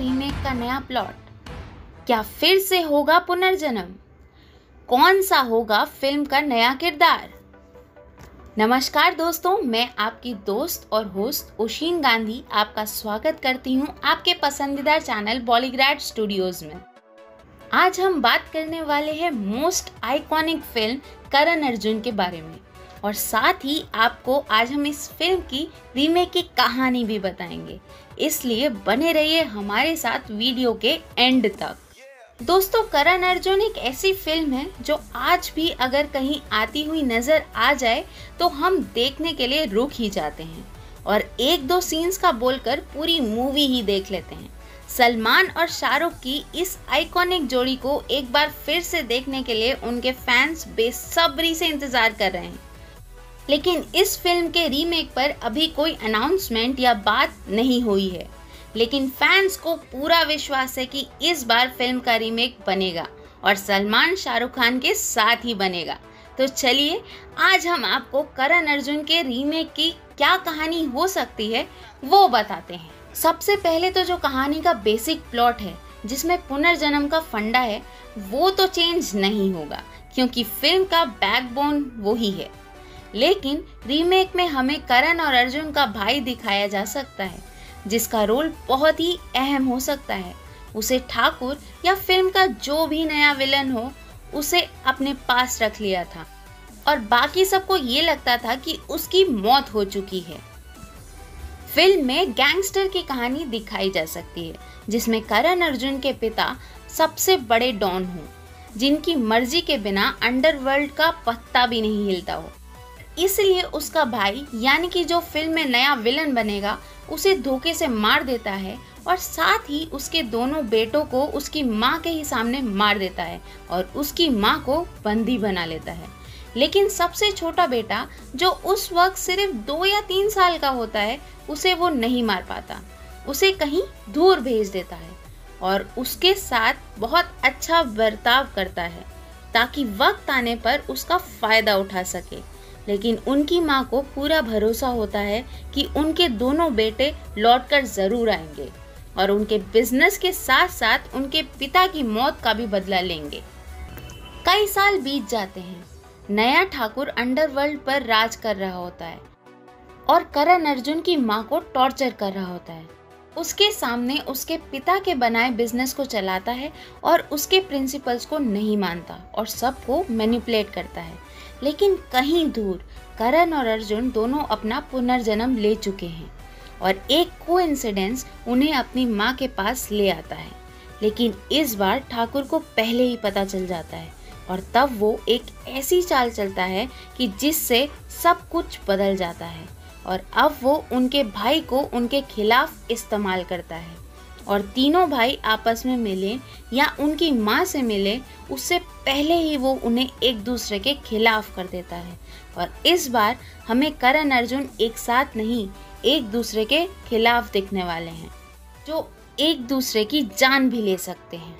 Remake का नया plot क्या फिर से होगा पुनर्जन्म? कौन सा होगा फ़िल्म का नया किरदार? नमस्कार दोस्तों, मैं आपकी दोस्त और होस्ट ओशीन गांधी आपका स्वागत करती हूँ आपके पसंदीदा चैनल बॉलीग्राड स्टूडियोज में। आज हम बात करने वाले हैं most iconic film Karan Arjun के बारे में। और साथ ही आपको आज हम इस फ़िल्म की रीमेक की कहानी भी बताएँगे। इसलिए बने रहिए हमारे साथ वीडियो के एंड तक। दोस्तों, करण अर्जुन एक ऐसी फ़िल्म है जो आज भी अगर कहीं आती हुई नज़र आ जाए तो हम देखने के लिए रुक ही जाते हैं और एक दो सीन्स का बोलकर पूरी मूवी ही देख लेते हैं। सलमान और शाहरुख की इस आइकॉनिक जोड़ी को एक बार फिर से देखने के लिए उनके फैंस बेसब्री से इंतज़ार कर रहे हैं। लेकिन इस फ़िल्म के रीमेक पर अभी कोई अनाउंसमेंट या बात नहीं हुई है। लेकिन फैंस को पूरा विश्वास है कि इस बार फ़िल्म का रीमेक बनेगा और सलमान शाहरुख खान के साथ ही बनेगा। तो चलिए, आज हम आपको करण अर्जुन के रीमेक की क्या कहानी हो सकती है वो बताते हैं। सबसे पहले तो जो कहानी का बेसिक प्लॉट है, जिसमें पुनर्जन्म का फंडा है, वो तो चेंज नहीं होगा, क्योंकि फ़िल्म का बैकबोन वही है। लेकिन रीमेक में हमें करण और अर्जुन का भाई दिखाया जा सकता है, जिसका रोल बहुत ही अहम हो सकता है। उसे ठाकुर या फ़िल्म का जो भी नया विलन हो, उसे अपने पास रख लिया था। और बाकी सबको ये लगता था कि उसकी मौत हो चुकी है। फ़िल्म में गैंगस्टर की कहानी दिखाई जा सकती है, जिसमें करण अर्जुन के पिता सबसे बड़े डॉन हो, जिनकी मर्ज़ी के बिना अंडरवर्ल्ड का पत्ता भी नहीं हिलता हो। इसलिए उसका भाई, यानी कि जो फ़िल्म में नया विलन बनेगा, उसे धोखे से मार देता है और साथ ही उसके दोनों बेटों को उसकी माँ के ही सामने मार देता है और उसकी माँ को बंदी बना लेता है। लेकिन सबसे छोटा बेटा, जो उस वक्त सिर्फ़ दो या तीन साल का होता है, उसे वो नहीं मार पाता। उसे कहीं दूर भेज देता है और उसके साथ बहुत अच्छा बर्ताव करता है, ताकि वक्त आने पर उसका फ़ायदा उठा सके। लेकिन उनकी माँ को पूरा भरोसा होता है कि उनके दोनों बेटे लौटकर ज़रूर आएँगे और उनके बिज़नेस के साथ साथ उनके पिता की मौत का भी बदला लेंगे। कई साल बीत जाते हैं। नया ठाकुर अंडरवर्ल्ड पर राज कर रहा होता है और करण अर्जुन की माँ को टॉर्चर कर रहा होता है। उसके सामने उसके पिता के बनाए बिज़नेस को चलाता है और उसके प्रिंसिपल्स को नहीं मानता और सबको मैनिपुलेट करता है। लेकिन कहीं दूर, करण और अर्जुन दोनों अपना पुनर्जन्म ले चुके हैं और एक को उन्हें अपनी माँ के पास ले आता है। लेकिन इस बार ठाकुर को पहले ही पता चल जाता है और तब वो एक ऐसी चाल चलता है कि जिससे सब कुछ बदल जाता है। और अब वो उनके भाई को उनके खिलाफ इस्तेमाल करता है। और तीनों भाई आपस में मिले या उनकी माँ से मिले, उससे पहले ही वो उन्हें एक दूसरे के खिलाफ कर देता है। और इस बार हमें करण अर्जुन एक साथ नहीं, एक दूसरे के खिलाफ दिखने वाले हैं, जो एक दूसरे की जान भी ले सकते हैं।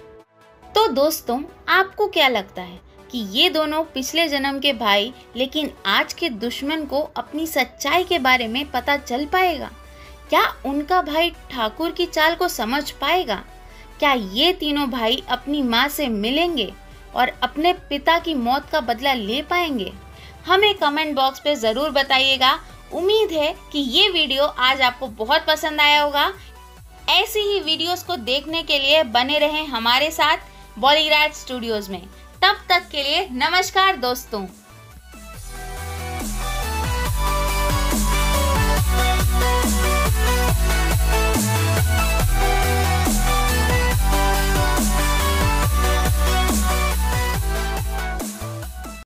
तो दोस्तों, आपको क्या लगता है? कि ये दोनों पिछले जन्म के भाई, लेकिन आज के दुश्मन को अपनी सच्चाई के बारे में पता चल पाएगा। क्या उनका भाई ठाकुर की चाल को समझ पाएगा? क्या ये तीनों भाई अपनी माँ से मिलेंगे और अपने पिता की मौत का बदला ले पाएँगे? हमें कमेंट बॉक्स पे ज़रूर बताइएगा। उम्मीद है कि ये वीडियो आज आपको बहुत पसंद आया होगा। ऐसी ही वीडियोस को देखने के लिए बने रहें हमारे साथ बॉलीग्राड स्टूडियोज में। तब तक के लिए नमस्कार दोस्तों।